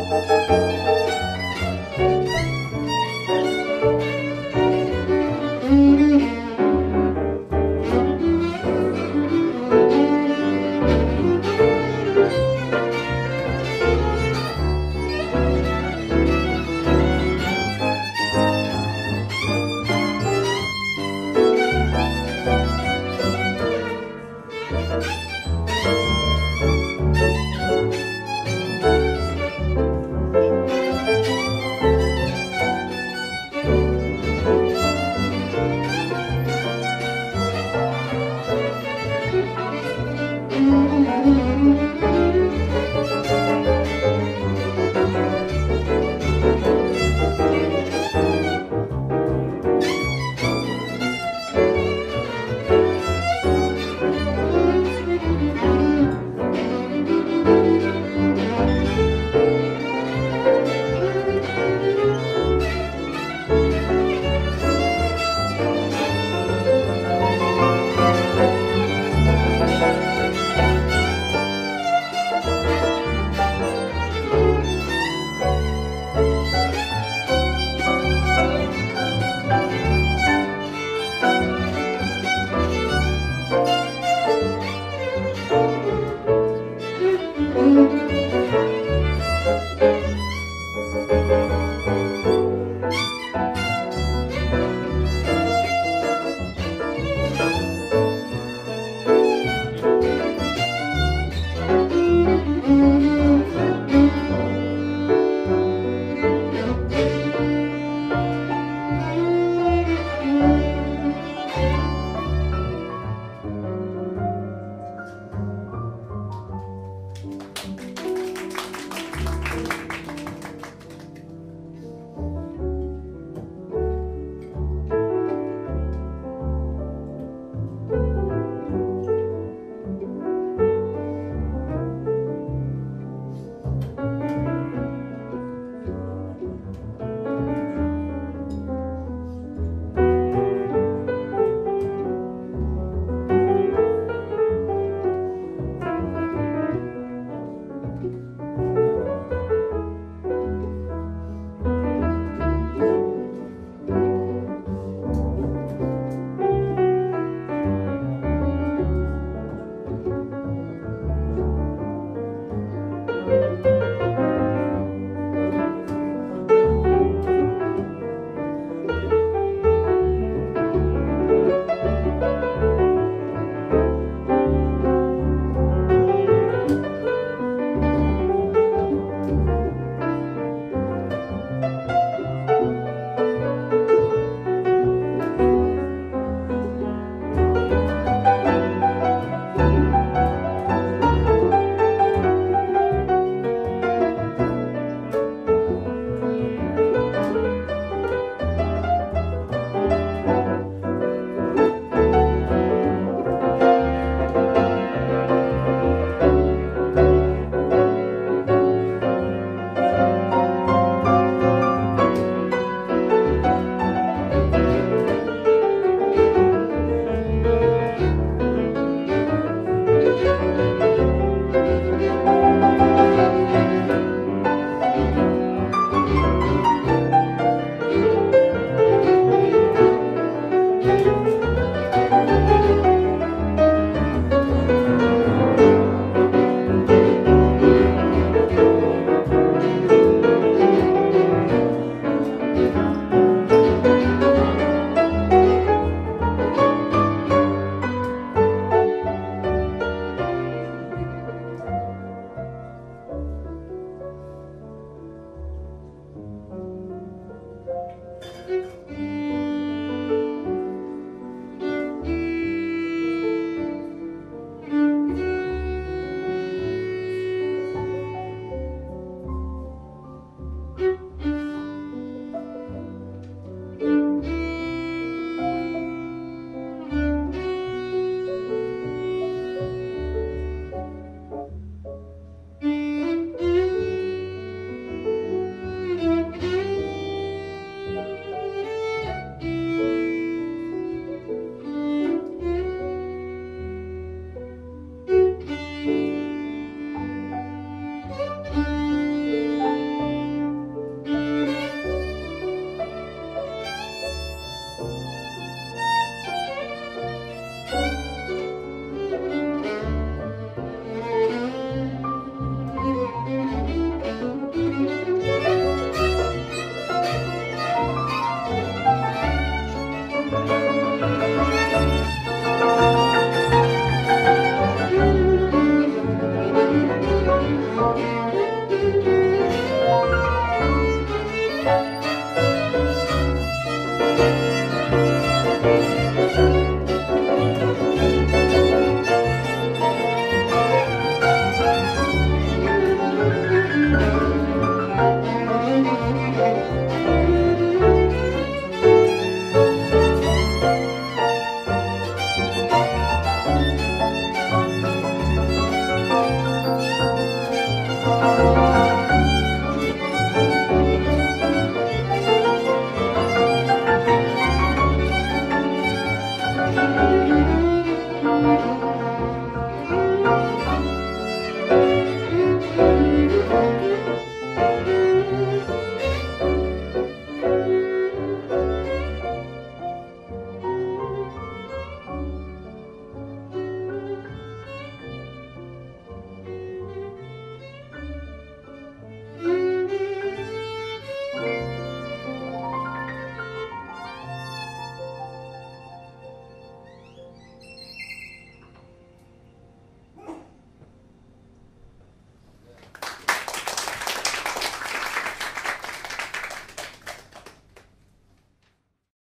Música